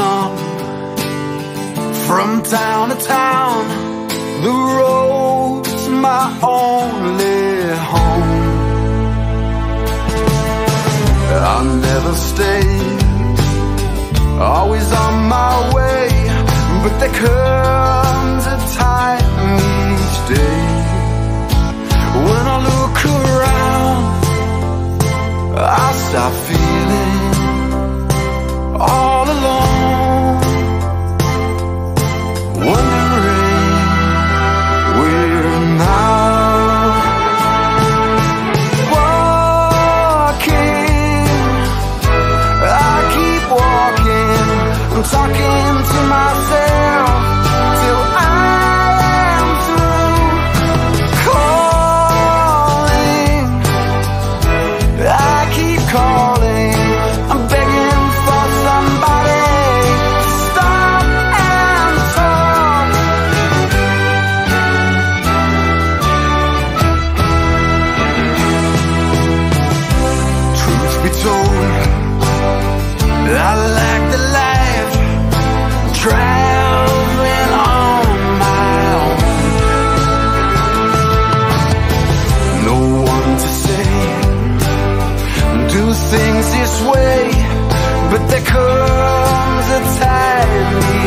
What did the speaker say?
on from town to town. The road's my only home. I never stay, always on my way, but they curve. soul. I like the life traveling on my own. No one to say, do things this way, but there comes a time.